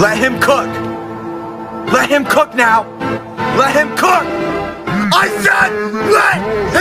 Let him cook. Let him cook now. Let him cook. I said let